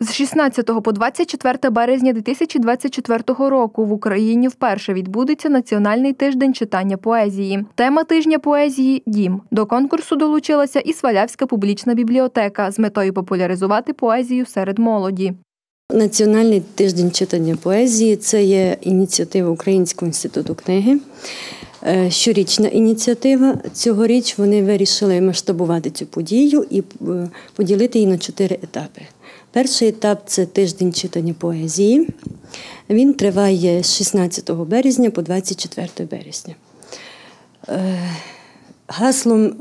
З 16 по 24 березня 2024 року в Україні вперше відбудеться Національний тиждень читання поезії. Тема тижня поезії дім. До конкурсу долучилася і Свалявська публічна бібліотека з метою популяризувати поезію серед молоді. Національний тиждень читання поезії це є ініціатива Українського інституту книги. Е, Щорічна ініціатива. Цьогоріч вони вирішили масштабувати цю подію і е, поділити її на чотири етапи. Перший етап це тиждень читання поезії. Він триває з 16 березня по 24 березня. Е, Гаслом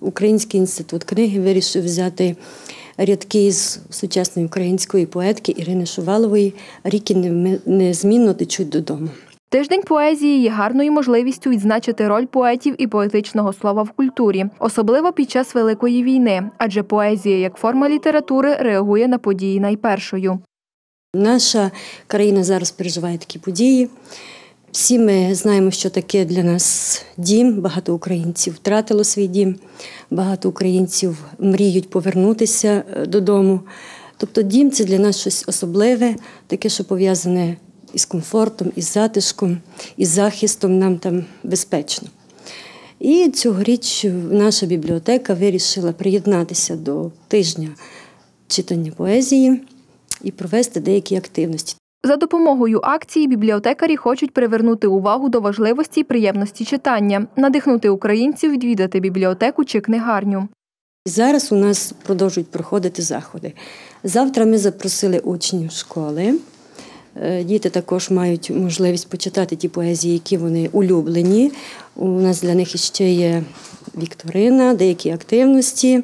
Український інститут книги вирішив взяти рядки з сучасної української поетки Ірини Шувалової Ріки незмінно течуть додому. Тиждень поезії є гарною можливістю відзначити роль поетів і поетичного слова в культурі, особливо під час Великої війни, адже поезія як форма літератури реагує на події найпершою. Наша країна зараз переживає такі події. Всі ми знаємо, що таке для нас дім. Багато українців втратило свій дім, багато українців мріють повернутися е, додому. Тобто, дім це для нас щось особливе, таке, що пов'язане із комфортом, із затишком, із захистом нам там безпечно. І цьогоріч наша бібліотека вирішила приєднатися до тижня читання поезії і провести деякі активності. За допомогою акції бібліотекарі хочуть привернути увагу до важливості і приємності читання, надихнути українців відвідати бібліотеку чи книгарню. Зараз у нас продовжують проходити заходи. Завтра ми запросили учнів школи. Е, діти також мають можливість почитати ті поезії, які вони улюблені. У нас для них ще є вікторина, деякі активності.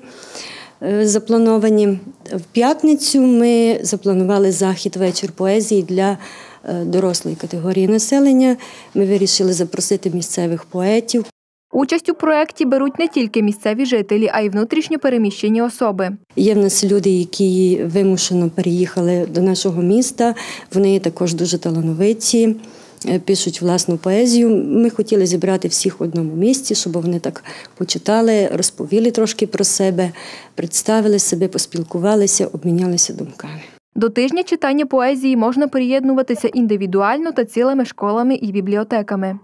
Е, заплановані. В п'ятницю ми запланували захід вечір поезії для е, дорослої категорії населення. Ми вирішили запросити місцевих поетів. Участь у проєкті беруть не тільки місцеві жителі, а й внутрішньо переміщені особи. Є в нас люди, які вимушено переїхали до нашого міста. Вони також дуже талановиті. Е, пишуть власну поезію. Ми хотіли зібрати всіх в одному місці, щоб вони так почитали, розповіли трошки про себе, представили себе, поспілкувалися, обмінялися думками. До тижня читання поезії можна приєднуватися індивідуально та цілими школами і бібліотеками.